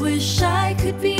wish I could be